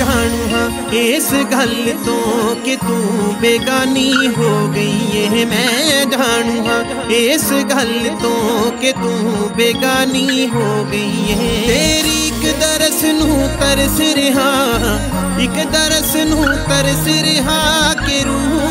ਹਾਂ ਇਸ ਗੱਲ ਤੋਂ ਕਿ ਤੂੰ ਬੇਗਾਨੀ ਹੋ ਗਈ ਏ। ਮੈਂ ਜਾਣੂ ਹਾਂ ਇਸ ਗੱਲ ਤੋਂ ਕਿ ਤੂੰ ਬੇਗਾਨੀ ਹੋ ਗਈ ਏ। ਤੇਰੀ ਇੱਕ ਦਰਸ ਨੂੰ ਤਰਸ ਰਿਹਾ, ਇੱਕ ਦਰਸ ਨੂੰ ਤਰਸ ਰਿਹਾ ਕਿ ਰੂਹ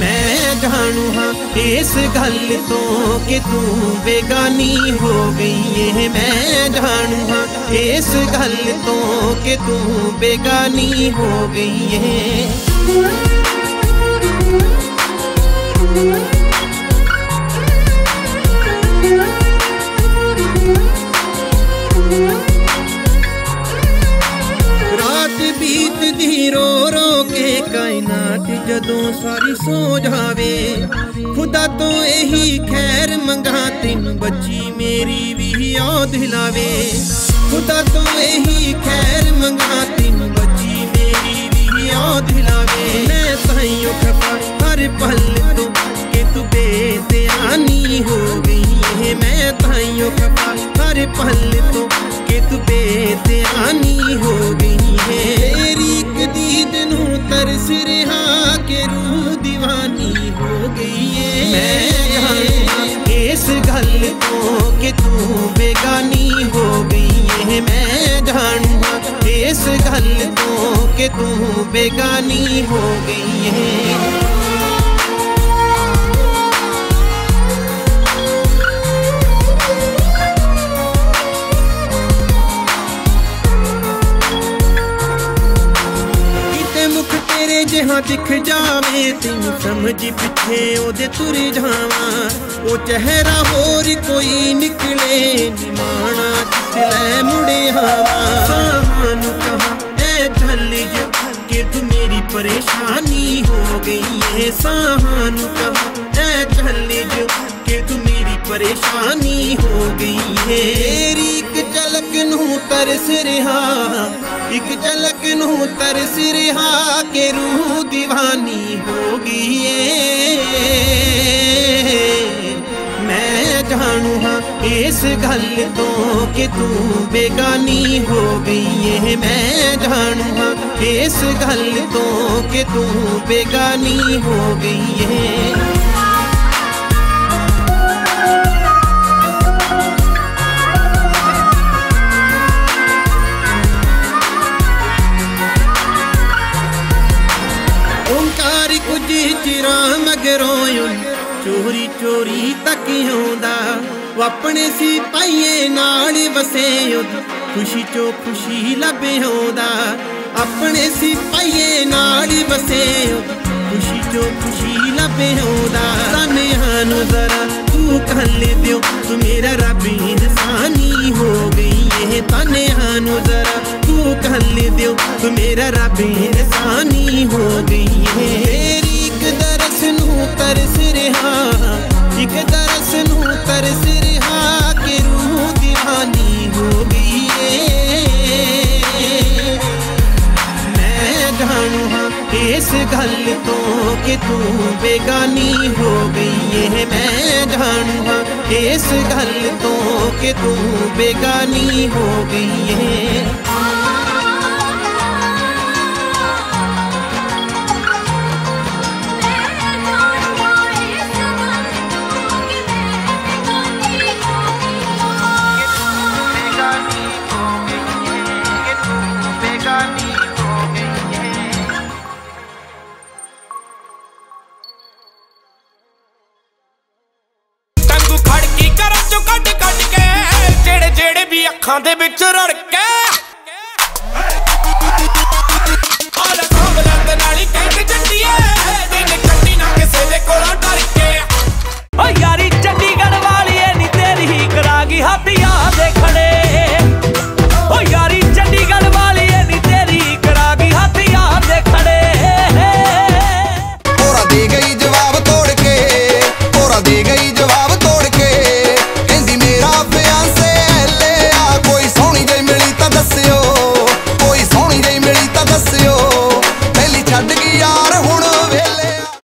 मैं जानू हाँ इस गल तो कि तू बेगानी हो गई है। मैं जानू हाँ इस गल तो कि तू बेगानी हो गई है। ਕਾਇਨਾਤ ਜਦੋਂ ਸਾਰੀ ਸੋ ਜਾਵੇ ਖੁਦਾ ਤੋਂ ਇਹੀ ਖੈਰ ਮੰਗਾ ਤੈਨੂੰ ਬੱਚੀ ਮੇਰੀ ਵੀ ਯਾਦ ਦਿਲਾਵੇ ਖੁਦਾ ਤੋਂ ਇਹੀ ਖੈਰ ਮੰਗਾ दीवानी हो गई है। मैं इस गल को कि तू बेगानी हो गई है। मैं जान इस गल को कि तू बेगानी हो गई है। ਜਿਹਾ ਦਿਖ ਜਾਵੇ ਤੈਨੂੰ ਸਮਝ ਪਿੱਛੇ ਉਹਦੇ ਤੁਰ ਜਾਵਾਂ ਉਹ ਚਿਹਰਾ ਹੋਰ ਕੋਈ ਨਿਕਲੇ ਨਿਮਾਣਾ ਚਲੇ ਮੁੜਿਆ ਸਾਨੂੰ ਕਹਾ ਐ ਝੱਲੀ ਜੋ ਕਿ ਤੂੰ ਮੇਰੀ ਪਰੇਸ਼ਾਨੀ ਹੋ ਗਈ ਏ ਸਾਨੂੰ ਕਹਾ ਐ ਝੱਲੀ ਜੋ ਕਿ ਤੂੰ ਮੇਰੀ ਪਰੇਸ਼ਾਨੀ ਹੋ ਗਈ ਏ ਤੇਰੀ ਇੱਕ ਝਲਕ ਨੂੰ ਤਰਸ ਰਿਹਾ ਇੱਕ ਝਲਕ तर तरस रिहा के रूह दीवानी होगी मैं जानू हाँ इस गल तो कि तू बेगानी हो गई है मैं जानू हाँ इस गल तो कि तू बेगानी हो गई है ਮਗਰੋਂ ਚੋਰੀ ਚੋਰੀ ਤੱਕ ਆਉਂਦਾ। ਉਹ ਆਪਣੇ ਸੀ ਪਾਈਏ ਨਾਲ ਵਸੇ ਉਹਦੀ ਖੁਸ਼ੀ ਚੋ ਖੁਸ਼ੀ ਲੱਭਿਆਉਂਦਾ ਆਪਣੇ ਸੀ ਪਾਈਏ ਨਾਲ ਵਸੇ ਉਹਦੀ ਖੁਸ਼ੀ ਚੋਂ ਖੁਸ਼ੀ ਲੱਭਿਆਉਂਦਾ ਸਾਨਿਆਂ ਨੂੰ ਜ਼ਰਾ ਤੂੰ ਕੱਲ ਦਿਓ, ਤੂੰ ਮੇਰਾ ਰੱਬ ਇਨਸਾਨੀ ਹੋ ਗਈ ਇਹ ਤਾਨਿਆਂ ਨੂੰ ਜ਼ਰਾ ਤੂੰ ਕੱਲ ਦਿਓ, ਤੂੰ ਮੇਰਾ ਰੱਬ ਇਨਸਾਨੀ ਹੋ ਗਈ ਹੈ तरस रहा एक तरस नरस रहा के रूह दीवानी हो गई है इस गल तो कि तू बेगानी हो गई है। मैं जानूँगा इस गल तो कि तू बेगानी हो गई ਅੱਖਾਂ ਦੇ ਵਿੱਚ ਰੜ ਕੇ